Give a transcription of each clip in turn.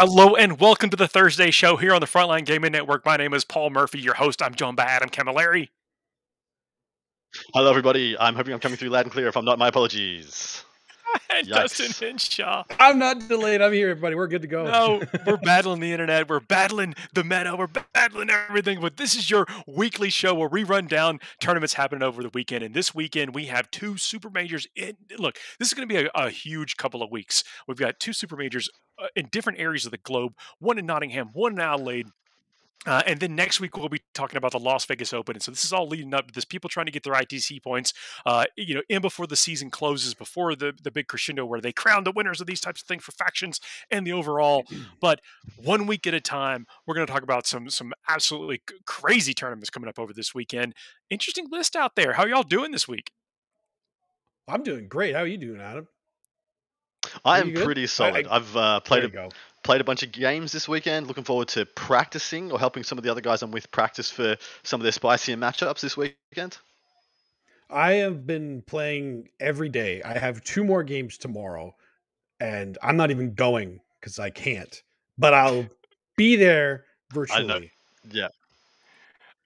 Hello and welcome to the Thursday show here on the Frontline Gaming Network. My name is Paul Murphy, your host. I'm joined by Adam Camilleri. Hello, everybody. I'm hoping I'm coming through loud and clear. If I'm not, my apologies. and Yikes. Dustin Hinshaw. I'm not delayed. I'm here, everybody. We're good to go. No, we're battling the internet. We're battling the meta. We're battling everything. But this is your weekly show where we run down tournaments happening over the weekend. And this weekend we have two super majors. In look, this is going to be a, a huge couple of weeks. We've got two super majors uh, in different areas of the globe. One in Nottingham, one in Adelaide. Uh, and then next week we'll be talking about the Las Vegas Open, and so this is all leading up to this. People trying to get their ITC points, uh, you know, in before the season closes, before the the big crescendo where they crown the winners of these types of things for factions and the overall. But one week at a time, we're going to talk about some some absolutely crazy tournaments coming up over this weekend. Interesting list out there. How are y'all doing this week? I'm doing great. How are you doing, Adam? I am good? pretty solid. I- I, have uh, played a, go. played a bunch of games this weekend. Looking forward to practicing or helping some of the other guys I'm with practice for some of their spicier matchups this weekend. I have been playing every day. I have two more games tomorrow, and I'm not even going because I can't. But I'll be there virtually. Yeah,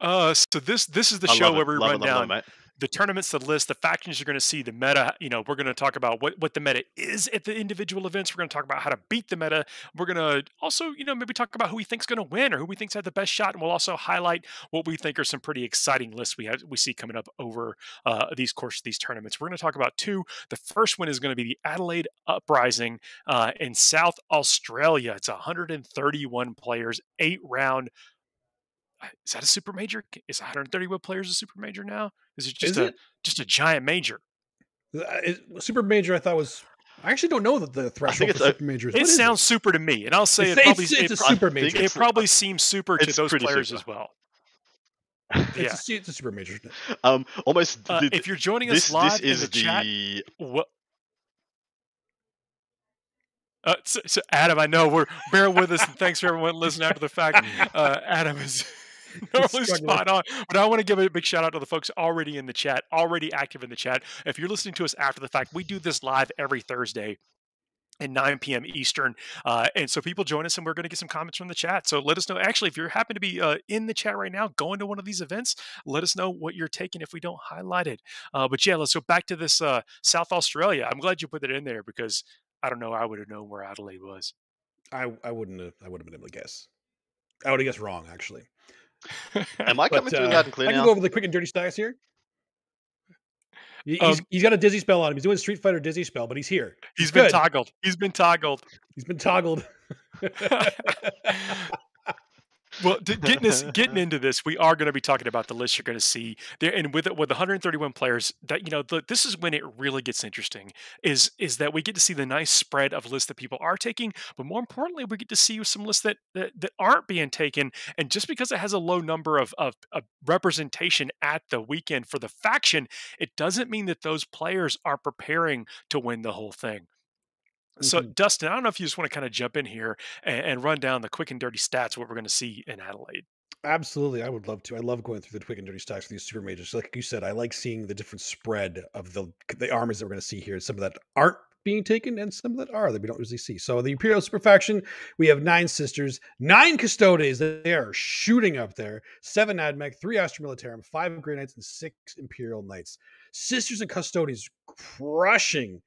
Uh, so this this is the I show where we love run it, love down it, mate. The tournaments, the list, the factions you're going to see, the meta. You know, we're going to talk about what, what the meta is at the individual events. We're going to talk about how to beat the meta. We're going to also, you know, maybe talk about who we think's going to win or who we think's had the best shot, and we'll also highlight what we think are some pretty exciting lists we have we see coming up over uh, these course these tournaments. We're going to talk about two. The first one is going to be the Adelaide Uprising uh, in South Australia. It's 131 players, eight round. Is that a super major? Is 131 players a super major now? Is it just Is a it? just a giant major? Uh, Super Major, I thought was. I actually don't know that the threshold for a- Super Major is. It What is sounds super to me, and I'll say It's, it probably it's, it's it, a super major. it probably seems super to those players super. as well. It's, yeah. a, it's a super major. Um, almost. Uh, th- if you're joining us this live this is in the, chat, the what? Uh, so, so Adam, I know we're bear with us, and thanks for everyone listening after the fact. Uh, Adam is normally spot on, but I want to give a big shout out to the folks already in the chat, already active in the chat. If you're listening to us after the fact, we do this live every Thursday at 9 p.m. Eastern. Uh, and so people join us and we're going to get some comments from the chat. So let us know. Actually, if you happen to be uh, in the chat right now, going to one of these events, let us know what you're taking if we don't highlight it. Uh, but yeah, let's go back to this uh, South Australia. I'm glad you put it in there because I don't know. I would have known where Adelaide was. I, I wouldn't have. I would have been able to guess. I would have guessed wrong, actually. Am I But, coming through uh, loud and clear I can now? go over the quick and dirty stats here. He- Um, He's, he's got a dizzy spell on him. He's doing Street Fighter dizzy spell, but he's here. He's been good. toggled. He's been toggled. He's been toggled. Well, d- getting this, getting into this, we are going to be talking about the list you're going to see there, and with it, with 131 players, that you know, the, this is when it really gets interesting. Is is that we get to see the nice spread of lists that people are taking, but more importantly, we get to see some lists that that, that aren't being taken. And just because it has a low number of, of of representation at the weekend for the faction, it doesn't mean that those players are preparing to win the whole thing. So, Mhm. Dustin, I don't know if you just want to kind of jump in here and, and run down the quick and dirty stats, what we're going to see in Adelaide. Absolutely, I would love to. I love going through the quick and dirty stacks of these super majors. Like you said, I like seeing the different spread of the the armies that we're going to see here. Some that aren't being taken, and some that are that we don't usually see. So the Imperial Super Faction, we have nine sisters, nine Custodes. They are shooting up there. Seven Admech, three Astra Militarum, five Grey Knights, and six Imperial Knights. Sisters and Custodes crushing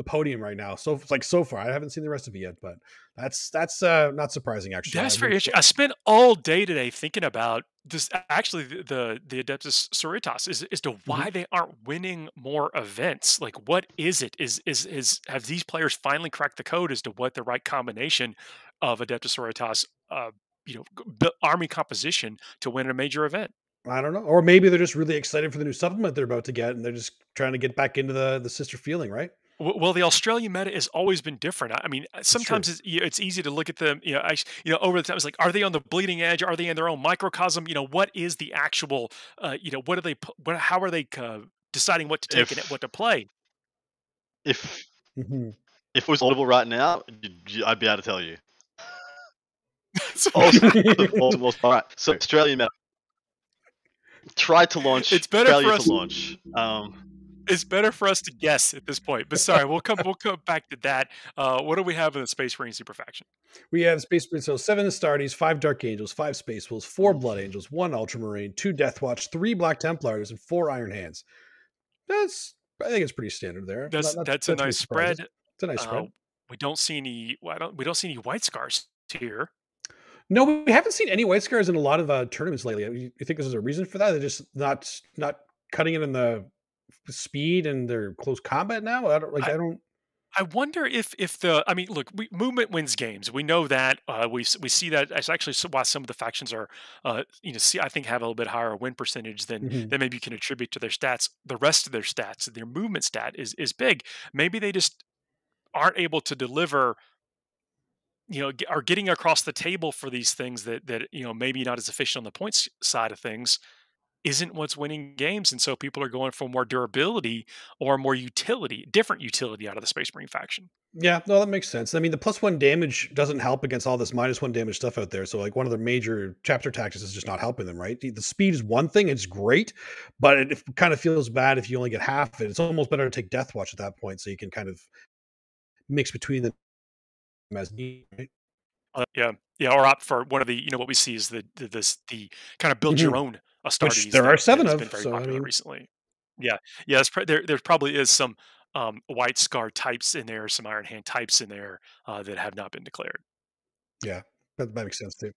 the podium right now. So like so far, I haven't seen the rest of it yet, but that's that's uh not surprising actually. That's I very interesting. I spent all day today thinking about this. Actually, the the, Adeptus Sororitas is as to why they aren't winning more events. Like, what is it? Is is is have these players finally cracked the code as to what the right combination of Adeptus Sororitas, uh, you know, army composition to win a major event? I don't know. Or maybe they're just really excited for the new supplement they're about to get and they're just trying to get back into the the sister feeling, right? W- Well, the Australian meta has always been different. I I mean, uh, sometimes it's, you know, it's easy to look at them. You know, I, you know, over the time, it's like, are they on the bleeding edge? Are they in their own microcosm? You know, what is the actual? Uh, you know, what are they? What? How are they uh, deciding what to take and what to play? If Mhm. if it was audible right now, you- you- I'd be able to tell you. So- Awesome, awesome, awesome. All right, so Australian meta. Tried to launch. It's better for us- to launch. Um, it's better for us to guess at this point. But sorry, we'll come we'll come back to that. Uh, what do we have in the Space Marine Super Faction? We have Space Marine, so seven Astartes, five Dark Angels, five Space Wolves, four Blood Angels, one Ultramarine, two Death Watch, three Black Templars, and four Iron Hands. That's I think it's pretty standard there. That's Not- not- that's a nice spread. It's a nice Uh, spread. we don't see any. well, don't, we don't see any white scars here. No, we haven't seen any white scars in a lot of uh, tournaments lately. You think there's a reason for that? They're just not not cutting it in the speed and their close combat now. I don't like. I, don't. I wonder if if the I mean, look, we, movement wins games. We know that. Uh, we we see that. It's actually why some of the factions are, uh, you know, see I think have a little bit higher win percentage than Mhm. than maybe you can attribute to their stats. The rest of their stats, their movement stat is is big. Maybe they just aren't able to deliver. You know, are getting across the table for these things that that you know maybe not as efficient on the points side of things isn't what's winning games, and so people are going for more durability or more utility, different utility out of the Space Marine faction. Yeah, no, that makes sense. I mean, the plus one damage doesn't help against all this minus one damage stuff out there. So, like, one of the major chapter tactics is just not helping them, right? The speed is one thing; it's great, but it, kind of feels bad if you only get half of it. It's almost better to take Death Watch at that point, so you can kind of mix between them as need. Right? Uh, yeah, yeah, or opt for one of the you know what we see is the the this the kind of build your own Astartes. there that- are that seven has of, been very so, I popular mean- recently. Yeah, yeah, it's, pr- there there probably is some um, white scar types in there, some Iron Hand types in there uh, that have not been declared. That, that makes sense too.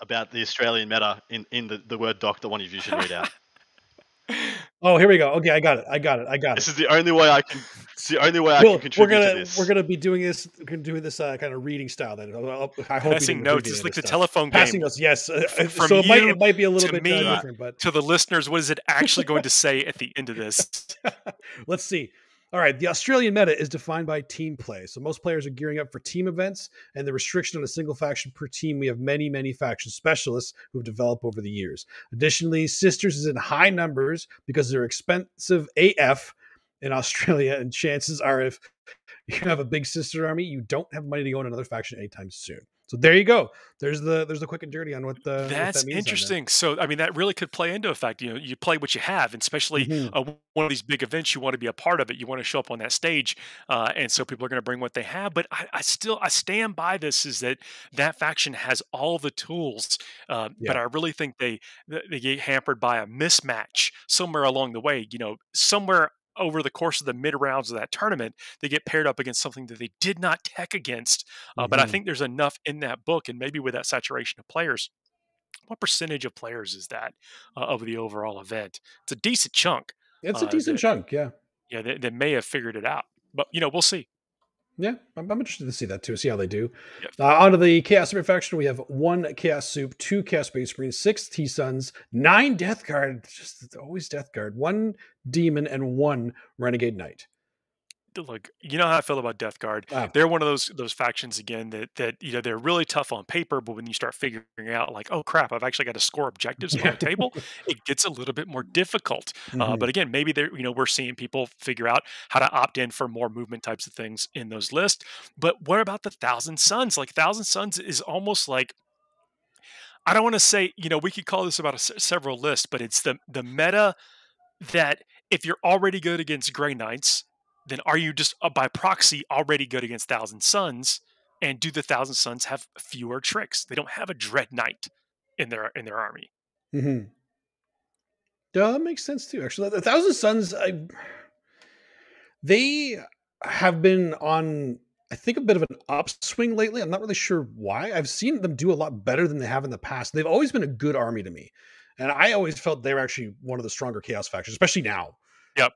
About the Australian meta in, in the, the Word doc, the one you should read out. Oh, here we go. Okay, I got it. I got it. I got it. this is the only way I can. It's the only way I We'll- can contribute we're gonna to this. we're gonna be doing this. We're gonna do this uh, kind of reading style. Then I'll- I'll- I hope Passing notes, abbreviate it's like the stuff. telephone Passing game. notes, yes. Uh, uh, From so it might it might be a little to bit uh, me different, but To the listeners, what is it actually going to say at the end of this? Let's see. All right, the Australian meta is defined by team play. So most players are gearing up for team events, and the restriction on a single faction per team. We have many, many faction specialists who've developed over the years. Additionally, sisters is in high numbers because they're expensive AF in Australia, and chances are if you have a big sister army, you don't have money to go in another faction anytime soon. So there you go. There's the there's the quick and dirty on what the what That's that means on interesting. So, I mean, that really could play into effect. You know, you play what you have, and especially Mhm. uh, one of these big events, you want to be a part of it. You want to show up on that stage, uh, and so people are going to bring what they have. But I, I still I stand by this: is that that faction has all the tools, uh, Yeah. but I really think they they get hampered by a mismatch somewhere along the way. You know, somewhere over the course of the mid rounds of that tournament, they get paired up against something that they did not tech against. Uh, But I Mhm. think there's enough in that book, and maybe with that saturation of players, what percentage of players is that uh, of the overall event? It's a decent chunk. It's a uh, decent that- chunk, yeah. Yeah, they, that may have figured it out. But you know, we'll see. Yeah, I'm, I'm interested to see that too. See how they do. Yep. Uh, onto the Chaos Super faction, we have one Chaos Soup, two Chaos Space Marines, six T Sons, nine Death Guard, just always Death Guard, one Daemon, and one Renegade Knight. Look, you know how I feel about Death Guard. Ah. They're one of those those factions again that that you know they're really tough on paper, but when you start figuring out like, oh crap, I've actually got to score objectives on the table, it gets a little bit more difficult. Uh, Mhm. but again, maybe they're you know we're seeing people figure out how to opt in for more movement types of things in those lists. But what about the Thousand Sons? Like Thousand Sons is almost like I don't want to say you know we could call this about a s several lists, but it's the the meta that if you're already good against Grey Knights, then are you just uh, by proxy already good against Thousand Sons? And do the Thousand Sons have fewer tricks? They don't have a Dread Knight in their in their army. Mhm. Yeah, that makes sense too. Actually, the Thousand Sons, I they have been on, I think, a bit of an upswing lately. I'm not really sure why. I've seen them do a lot better than they have in the past. They've always been a good army to me, and I always felt they were actually one of the stronger Chaos factions, especially now. Yep.